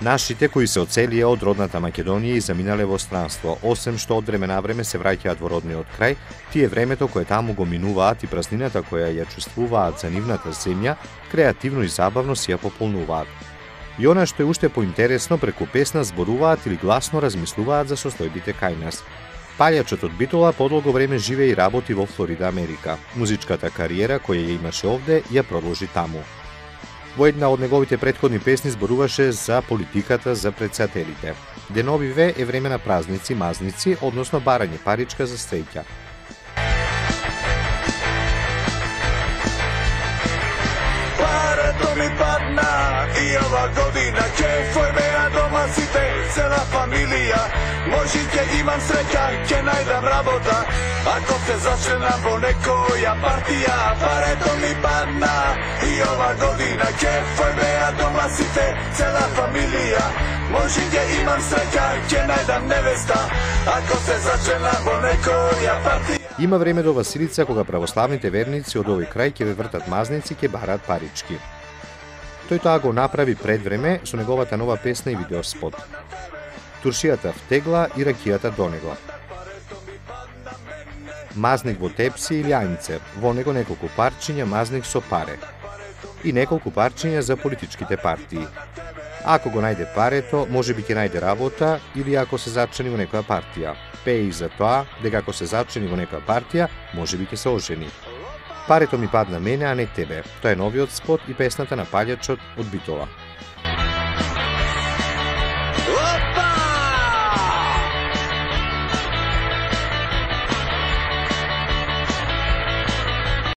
Нашите кои се оцелија од родната Македонија и заминале во странство, осем што од време на време се враќаат во родниот крај, тие времето кое таму го минуваат и празнината која ја чувствуваат за нивната земја, креативно и забавно си ја пополнуваат. И она што е уште поинтересно, преку песна зборуваат или гласно размислуваат за состојбите кај нас. Палјачот од Битола подолго време живее и работи во Флорида, Америка. Музичката кариера која ја имаше овде ја продолжи таму. Во една од неговите предходни песни зборуваше за политиката за председателите. Деновиве е време на празници, мазници, односно барање паричка за среќа. Парато ми падна и ова година ќе формеа дома сите, цела фамилија. Може ќе имам среќа, ќе најдам работа, ако се зачленам во некоја партија. Парето ми падна и ова година ќе фојбеа дома сите, цела фамилија. Може ќе имам среќа, ќе најдам невеста, ако се зачена во некоја партија. Има време до Василица кога православните верници од овој крај ќе ве вртат мазници ќе барат парички. Тој тоа го направи пред време со неговата нова песна и видеоспот. Туршијата втегла и ракијата до него. Мазник во тепси или ајнце, во него неколку парчиња мазник со паре. И неколку парчиња за политичките партии. Ако го најде парето, може би ќе најде работа или ако се зачени во некоја партија. Пее и за тоа дека ако се зачени во некоја партија, може би ќе се ожени. Парето ми падна мене, а не тебе. Тоа е новиот спот и песната на палјачот од Битола.